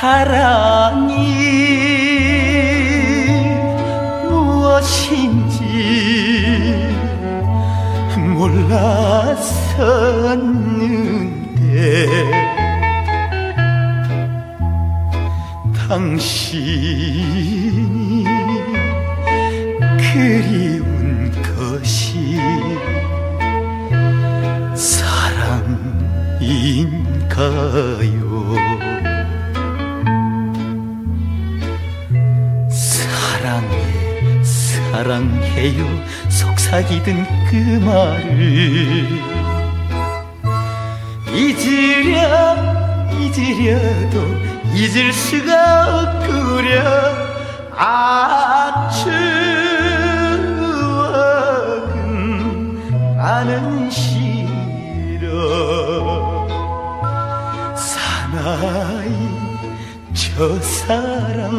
사랑이 무엇인지 몰랐었는데 당신이 그리운 것이 사랑인가요 사랑해 사랑해요. 속삭이던 그 말을. 잊으려 잊으려도 잊을 수가 없구려. 아 추억은 나는 싫어 사나이 저 사랑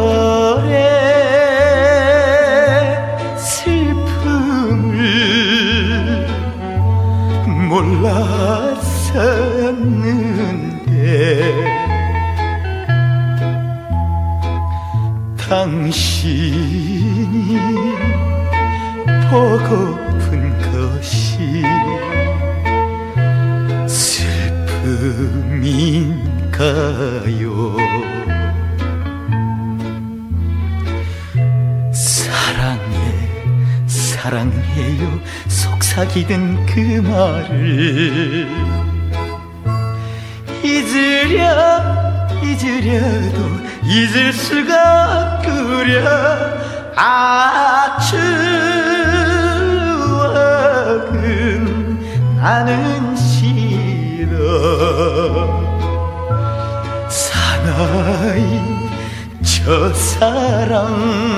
별의 슬픔을 몰랐었는데 당신이 보고픈 것이 슬픔인가요 사랑해요. 속삭이던 그 말을. 잊으려 잊으려도 잊을 수가 없구려 아 추억은 나는 싫어. 사나이 저 사랑